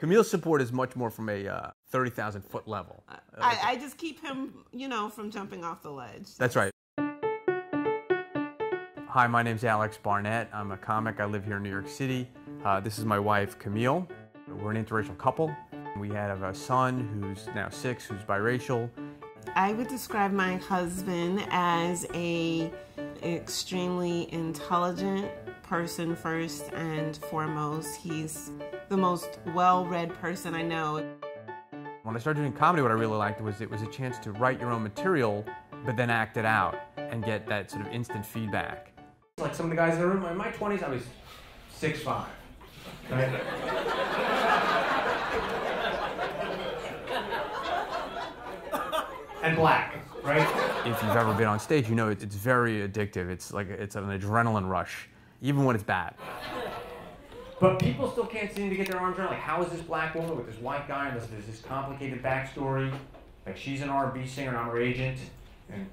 Camille's support is much more from a uh, 30,000 foot level. I, I just keep him, you know, from jumping off the ledge. That's right. Hi, my name's Alex Barnett. I'm a comic. I live here in New York City. Uh, this is my wife, Camille. We're an interracial couple. We have a son who's now six, who's biracial. I would describe my husband as a extremely intelligent person first and foremost. He's the most well-read person I know. When I started doing comedy, what I really liked was it was a chance to write your own material, but then act it out and get that sort of instant feedback. Like some of the guys in the room, in my 20s, I was 6'5", right? and black, right? If you've ever been on stage, you know it's very addictive. It's like it's an adrenaline rush, even when it's bad. But people still can't seem to get their arms around, like, how is this black woman with this white guy, and there's, there's this complicated backstory? Like, she's an R&B singer, and I'm her agent. And...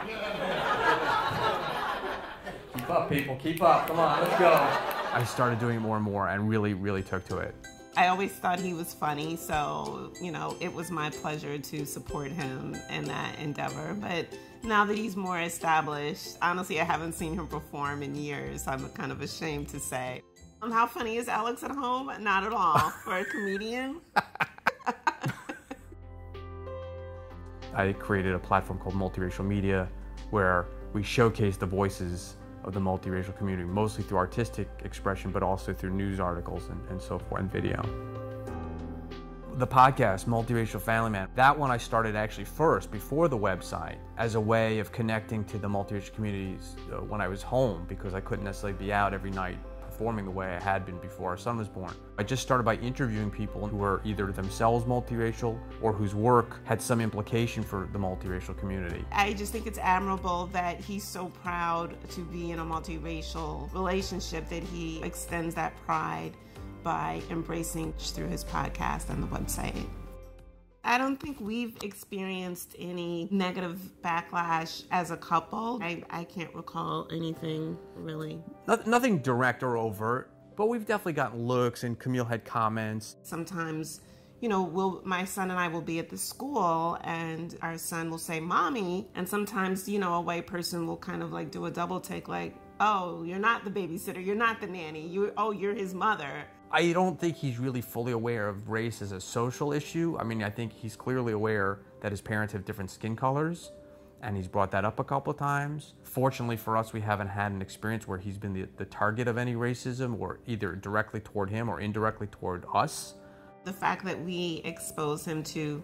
keep up, people, keep up. Come on, let's go. I started doing it more and more, and really, really took to it. I always thought he was funny, so, you know, it was my pleasure to support him in that endeavor. But now that he's more established, honestly, I haven't seen him perform in years. I'm kind of ashamed to say. Um, how funny is Alex at home? Not at all. For a comedian. I created a platform called Multiracial Media where we showcase the voices of the multiracial community, mostly through artistic expression, but also through news articles and, and so forth, and video. The podcast, Multiracial Family Man, that one I started actually first, before the website, as a way of connecting to the multiracial communities uh, when I was home, because I couldn't necessarily be out every night performing the way I had been before our son was born. I just started by interviewing people who were either themselves multiracial or whose work had some implication for the multiracial community. I just think it's admirable that he's so proud to be in a multiracial relationship that he extends that pride by embracing through his podcast and the website. I don't think we've experienced any negative backlash as a couple. I, I can't recall anything really. nothing direct or overt, but we've definitely gotten looks and Camille had comments. Sometimes, you know, we'll, my son and I will be at the school and our son will say, Mommy. And sometimes, you know, a white person will kind of like do a double take, like, oh, you're not the babysitter, you're not the nanny, you oh, you're his mother. I don't think he's really fully aware of race as a social issue. I mean, I think he's clearly aware that his parents have different skin colors, and he's brought that up a couple of times. Fortunately for us, we haven't had an experience where he's been the, the target of any racism, or either directly toward him or indirectly toward us. The fact that we expose him to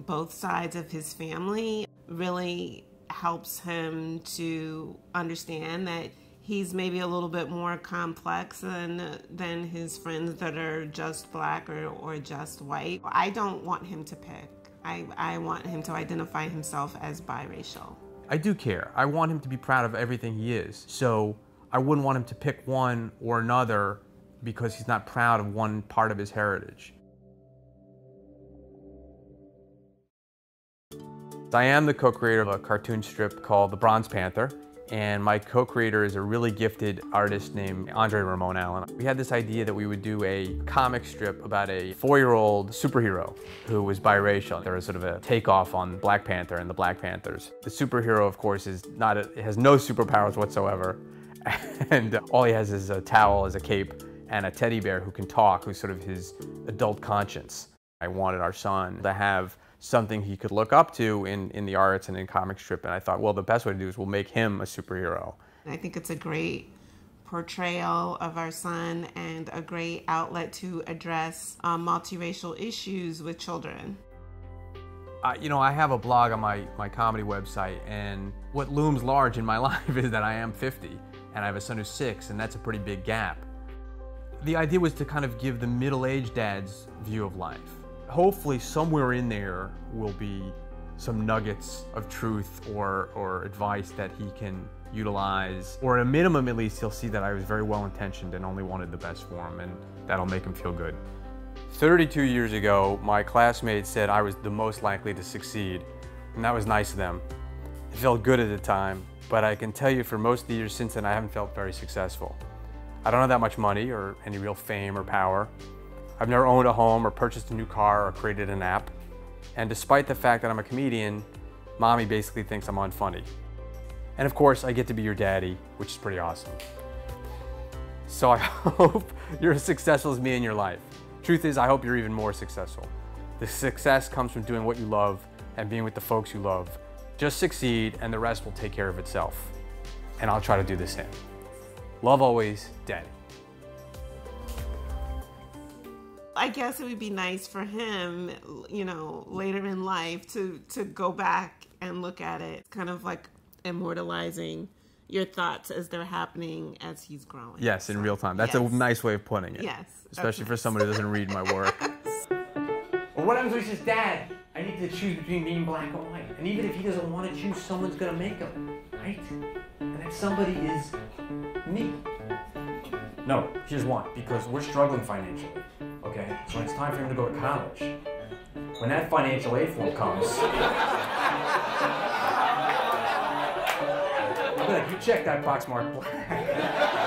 both sides of his family really helps him to understand that he's maybe a little bit more complex than than his friends that are just black or, or just white. I don't want him to pick. I, I want him to identify himself as biracial. I do care. I want him to be proud of everything he is. So I wouldn't want him to pick one or another because he's not proud of one part of his heritage. I am the co-creator of a cartoon strip called The Bronze Panther and my co-creator is a really gifted artist named Andre Ramon Allen. We had this idea that we would do a comic strip about a four-year-old superhero who was biracial. There was sort of a takeoff on Black Panther and the Black Panthers. The superhero, of course, is not a, has no superpowers whatsoever, and all he has is a towel as a cape and a teddy bear who can talk, who's sort of his adult conscience. I wanted our son to have something he could look up to in, in the arts and in comic strip. And I thought, well, the best way to do is we'll make him a superhero. I think it's a great portrayal of our son and a great outlet to address um, multiracial issues with children. Uh, you know, I have a blog on my, my comedy website, and what looms large in my life is that I am 50, and I have a son who's six, and that's a pretty big gap. The idea was to kind of give the middle-aged dad's view of life hopefully somewhere in there will be some nuggets of truth or, or advice that he can utilize. Or at a minimum, at least, he'll see that I was very well intentioned and only wanted the best for him, and that'll make him feel good. 32 years ago, my classmates said I was the most likely to succeed, and that was nice of them. It felt good at the time, but I can tell you for most of the years since then, I haven't felt very successful. I don't have that much money or any real fame or power, I've never owned a home or purchased a new car or created an app. And despite the fact that I'm a comedian, mommy basically thinks I'm unfunny. And of course, I get to be your daddy, which is pretty awesome. So I hope you're as successful as me in your life. Truth is, I hope you're even more successful. The success comes from doing what you love and being with the folks you love. Just succeed and the rest will take care of itself. And I'll try to do the same. Love always, Daddy. I guess it would be nice for him, you know, later in life to to go back and look at it, kind of like immortalizing your thoughts as they're happening as he's growing. Yes, in So, real time. That's yes. a nice way of putting it. Yes, Especially that's for somebody who doesn't read my work. Well, what happens when he says, Dad, I need to choose between being black or white? And even if he doesn't want to choose, someone's going to make him, right? And that somebody is me. No, here's why. Because we're struggling financially, okay? So when it's time for him to go to college, when that financial aid form comes, I'll be like, you check that box marked black.